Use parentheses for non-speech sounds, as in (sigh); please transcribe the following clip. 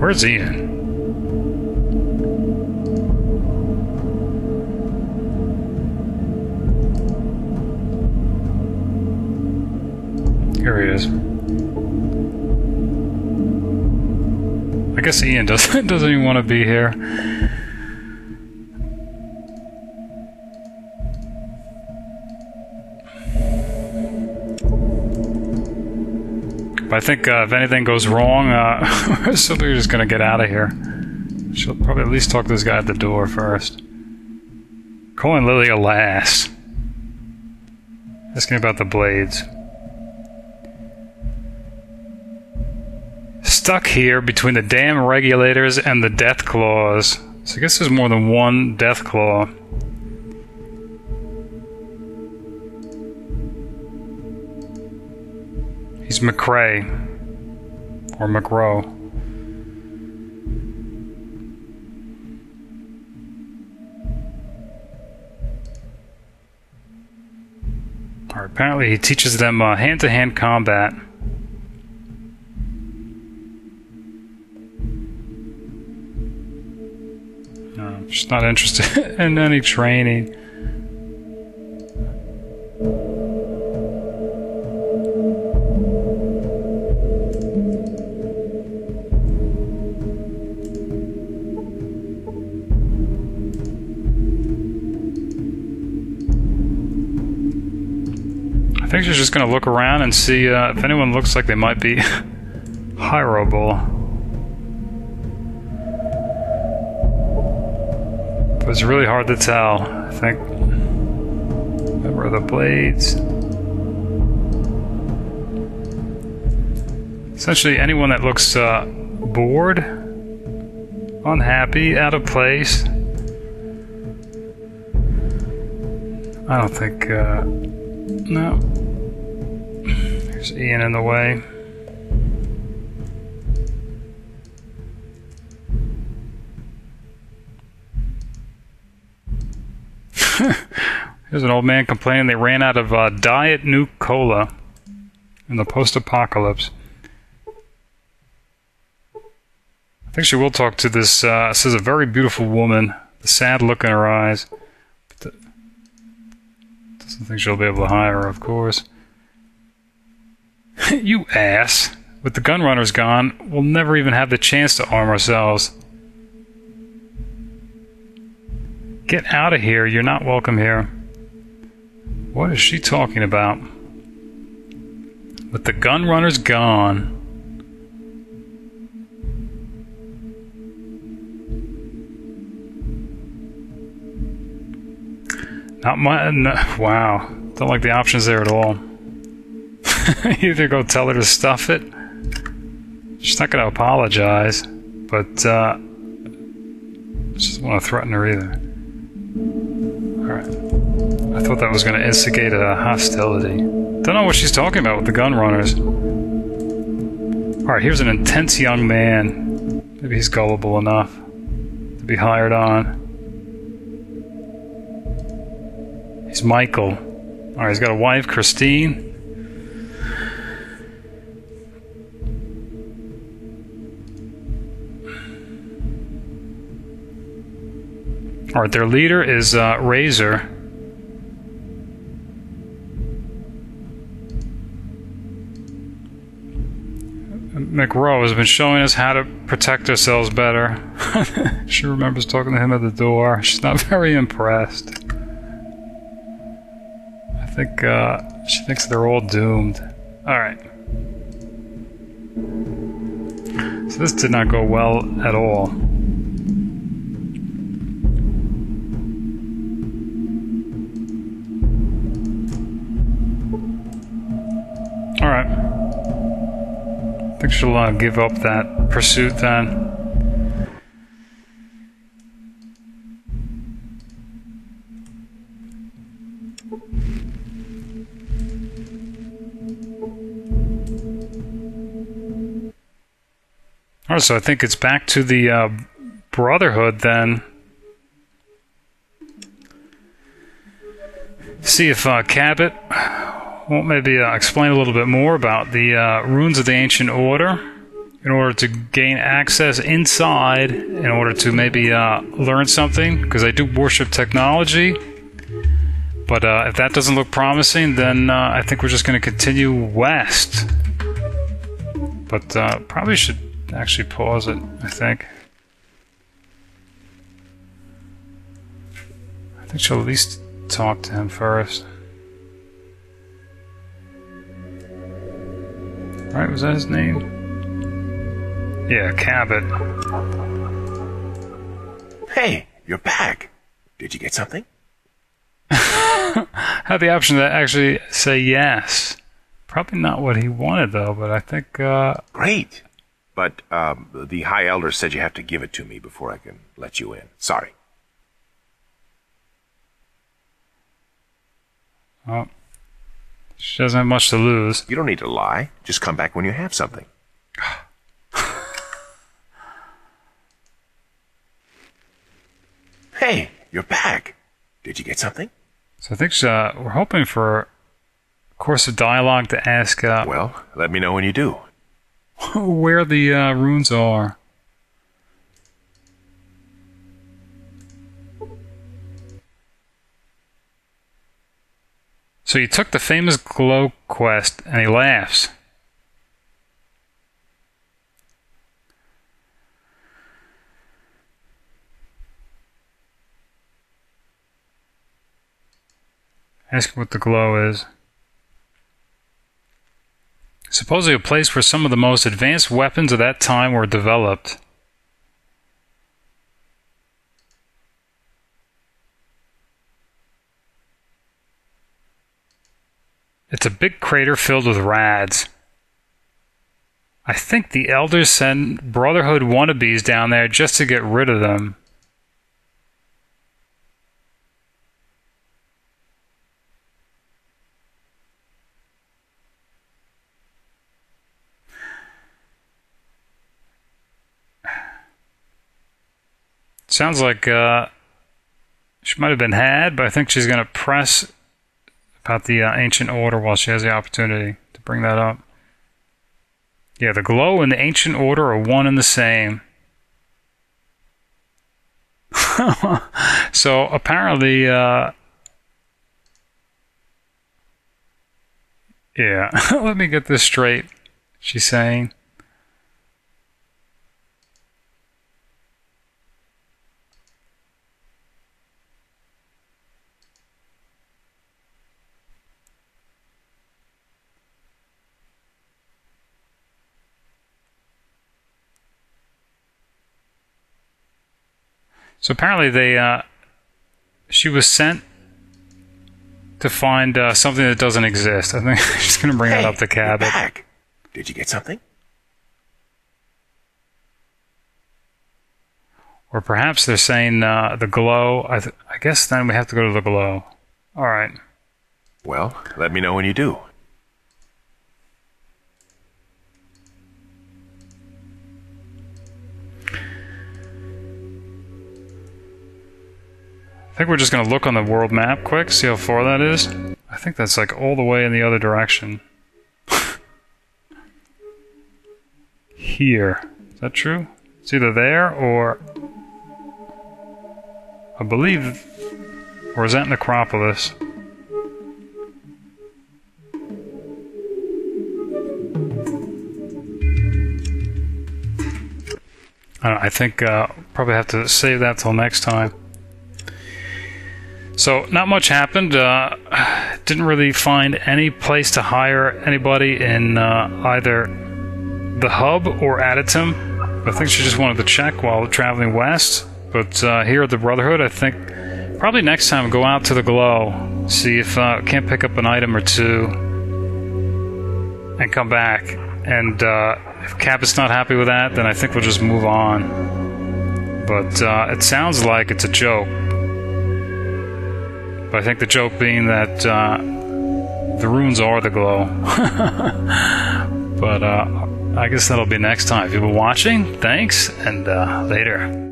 Where's Ian? Here he is. I guess Ian doesn't (laughs) doesn't even want to be here. But I think uh, if anything goes wrong, uh, (laughs) just gonna get out of here. She'll probably at least talk to this guy at the door first. Calling Lilly a lass. Asking about the blades. Stuck here between the damn regulators and the deathclaws. So I guess there's more than one deathclaw. He's McRae. Or McRow. Alright, apparently he teaches them uh, hand-to-hand combat. No, just not interested (laughs) in any training. I think she's just going to look around and see uh, if anyone looks like they might be (laughs) hireable. But it's really hard to tell, I think. Where are the blades? Essentially, anyone that looks uh, bored, unhappy, out of place. I don't think. Uh, no. There's Ian in the way. (laughs) There's an old man complaining they ran out of uh, Diet New Cola in the post apocalypse. I think she will talk to this. Uh, is a very beautiful woman, the sad look in her eyes. Think she'll be able to hire of course. (laughs) you ass! With the gun runners gone, we'll never even have the chance to arm ourselves. Get out of here, you're not welcome here. What is she talking about? With the gun runners gone. Not my. No, wow. Don't like the options there at all. (laughs) Either go tell her to stuff it. She's not going to apologize, but uh, doesn't want to threaten her either. Alright. I thought that was going to instigate a hostility. Don't know what she's talking about with the gun runners. Alright, here's an intense young man. Maybe he's gullible enough to be hired on. He's Michael. Alright, he's got a wife, Christine. Alright, their leader is uh, Razor. McRow has been showing us how to protect ourselves better. (laughs) she remembers talking to him at the door. She's not (laughs) very impressed. Think uh, she thinks they're all doomed. Alright. So this did not go well at all. Alright. I think she'll uh, give up that pursuit then. Alright, so I think it's back to the uh, Brotherhood then. See if uh, Cabbot won't maybe uh, explain a little bit more about the uh, runes of the ancient order in order to gain access inside, in order to maybe uh, learn something, because I do worship technology. But uh, if that doesn't look promising, then I think we're just going to continue west. But probably should actually pause it, I think. I think she'll at least talk to him first. Right, was that his name? Yeah, Cabbot. Hey, you're back. Did you get something? (laughs) Had the option to actually say yes. Probably not what he wanted, though, but I think, uh, Great. But um, the High Elder said you have to give it to me before I can let you in. Sorry. well, she doesn't have much to lose. You don't need to lie. Just come back when you have something. (sighs) hey, you're back. Did you get something? So I think uh, we're hoping for a course of dialogue to ask uh, Well, let me know when you do. (laughs) where the uh, runes are. So he took the famous glow quest and he laughs. Ask what the glow is. Supposedly a place where some of the most advanced weapons of that time were developed. It's a big crater filled with rads. I think the elders send Brotherhood wannabes down there just to get rid of them. Sounds like uh, she might have been had, but I think she's going to press about the uh, ancient order while she has the opportunity to bring that up. Yeah, the glow and the ancient order are one and the same. (laughs) so apparently, uh, yeah, (laughs) let me get this straight. She's saying. So apparently they, uh, she was sent to find uh, something that doesn't exist. I think (laughs) she's going to bring hey, that up the you're back. Did you get something? Or perhaps they're saying uh, the glow. I, th- I guess then we have to go to the glow. All right. Well, let me know when you do. I think we're just going to look on the world map quick, see how far that is. I think that's like all the way in the other direction. (laughs) Here. Is that true? It's either there or. I believe. Or is that Necropolis? I, I think uh, probably have to save that till next time. So not much happened. Uh, didn't really find any place to hire anybody in uh, either the hub or Adytum. I think she just wanted to check while traveling west. But uh, here at the Brotherhood, I think probably next time go out to the Glow, see if uh, can't pick up an item or two, and come back. And uh, if is not happy with that, then I think we'll just move on. But uh, it sounds like it's a joke. But I think the joke being that uh, the runes are the glow. (laughs) but uh, I guess that'll be next time. If you've been watching, thanks, and uh, later.